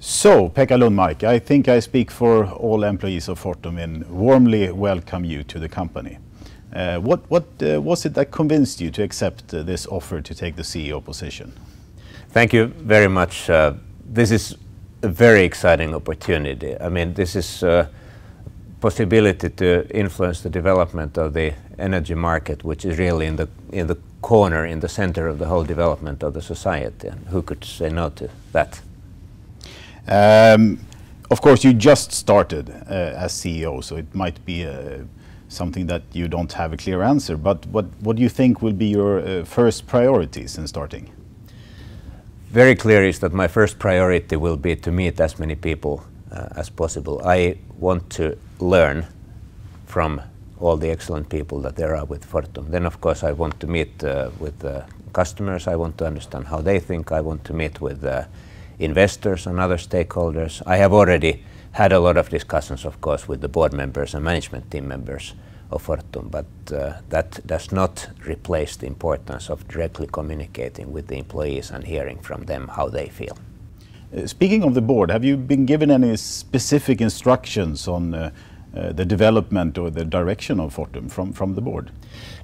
So, Pekka Lundmark, I think I speak for all employees of Fortum in warmly welcome you to the company. Uh, what what uh, was it that convinced you to accept uh, this offer to take the CEO position? Thank you very much. Uh, this is a very exciting opportunity. I mean, this is a possibility to influence the development of the energy market, which is really in the in the corner, in the center of the whole development of the society. And who could say no to that? Um, of course, you just started uh, as CEO, so it might be uh, something that you don't have a clear answer. But what what do you think will be your uh, first priorities in starting? Very clear is that my first priority will be to meet as many people uh, as possible. I want to learn from all the excellent people that there are with Fortum. Then, of course, I want to meet uh, with uh, customers. I want to understand how they think. I want to meet with investors and other stakeholders. I have already had a lot of discussions, of course, with the board members and management team members of Fortum, but uh, that does not replace the importance of directly communicating with the employees and hearing from them how they feel. Uh, speaking of the board, have you been given any specific instructions on uh, the development or the direction of Fortum from, from the board?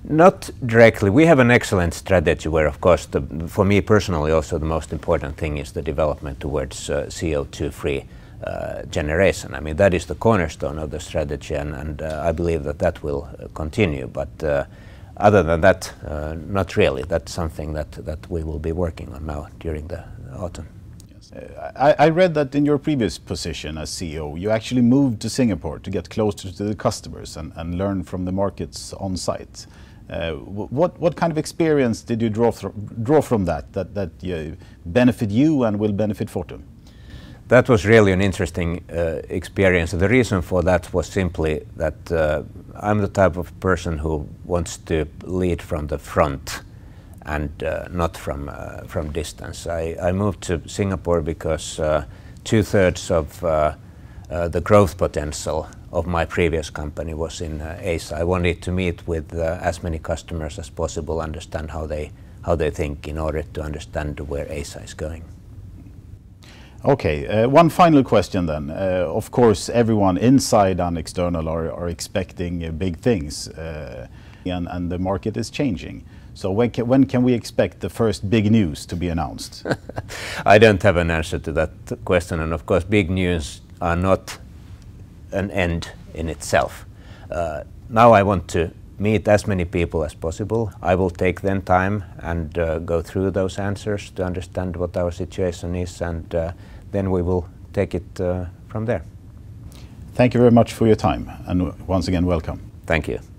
Not directly. We have an excellent strategy where, of course, the, for me personally, also the most important thing is the development towards uh, CO2 free uh, generation. I mean, that is the cornerstone of the strategy, and, and uh, I believe that that will uh, continue. But uh, other than that, not really. That's something that, that we will be working on now during the autumn. I, I, read that in your previous position as CEO, you actually moved to Singapore to get closer to the customers and, and learn from the markets on site. Uh, what, what kind of experience did you draw, draw from that, that, that uh, benefit you and will benefit Fortum? That was really an interesting uh, experience. The reason for that was simply that uh, I'm the type of person who wants to lead from the front and uh, not from uh, from distance. I, I, moved to Singapore because uh, two thirds of uh, the growth potential of my previous company was in Asia. I wanted to meet with as many customers as possible, understand how they how they think in order to understand where Asia is going. Okay, uh, one final question then. Uh, of course, everyone inside and external are, are expecting uh, big things, and, and the market is changing. So when can, when can we expect the first big news to be announced? I don't have an answer to that question. And of course, big news are not an end in itself. Uh, now I want to meet as many people as possible. I will take then time and uh, go through those answers to understand what our situation is, and uh, then we will take it uh, from there. Thank you very much for your time, and once again, welcome. Thank you.